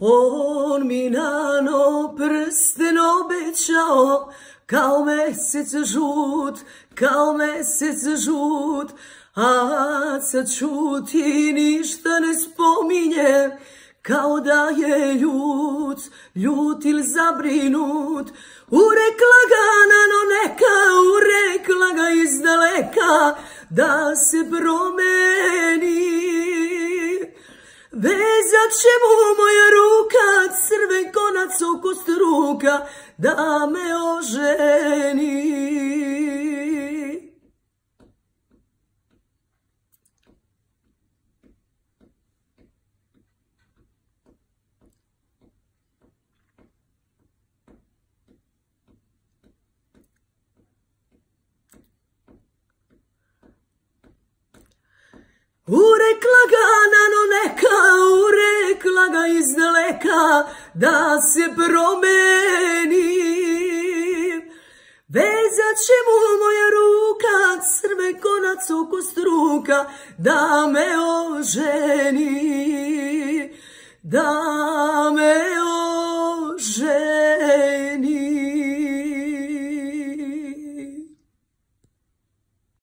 On mi nano prsten obećao, kao mesec žut, kao mesec žut, a sad čuti ništa ne spominje, kao da je ljut, ljut ili zabrinut. Urekla ga nano neka, urekla ga iz daleka, da se promeni. Vezat će mu moja ruka, crven konac oko struka, da me oženi. Urekla ga daleka, da se promeni. Vezat će mu moja ruka, crve konac oko struka, da me oženi, da.